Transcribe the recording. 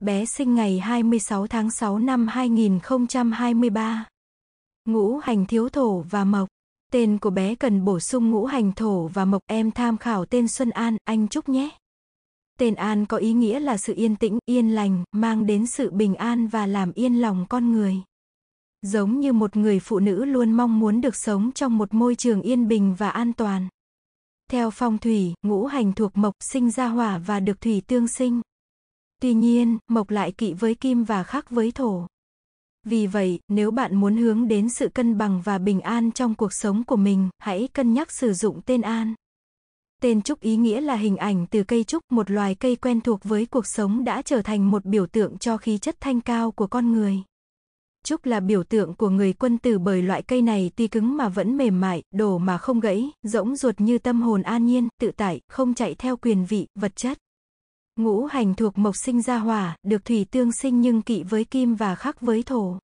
bé sinh ngày 26 tháng 6 năm 2023. Ngũ hành thiếu thổ và mộc. Tên của bé cần bổ sung ngũ hành thổ và mộc em tham khảo tên Xuân An, anh chúc nhé. Tên An có ý nghĩa là sự yên tĩnh, yên lành, mang đến sự bình an và làm yên lòng con người. Giống như một người phụ nữ luôn mong muốn được sống trong một môi trường yên bình và an toàn. Theo phong thủy, ngũ hành thuộc mộc sinh ra hỏa và được thủy tương sinh. Tuy nhiên, mộc lại kỵ với kim và khắc với thổ. Vì vậy, nếu bạn muốn hướng đến sự cân bằng và bình an trong cuộc sống của mình, hãy cân nhắc sử dụng tên An. Tên trúc ý nghĩa là hình ảnh từ cây trúc, một loài cây quen thuộc với cuộc sống đã trở thành một biểu tượng cho khí chất thanh cao của con người. Trúc là biểu tượng của người quân tử bởi loại cây này tuy cứng mà vẫn mềm mại, đổ mà không gãy, rỗng ruột như tâm hồn an nhiên, tự tại, không chạy theo quyền vị, vật chất. Ngũ hành thuộc mộc sinh ra hỏa, được thủy tương sinh nhưng kỵ với kim và khắc với thổ.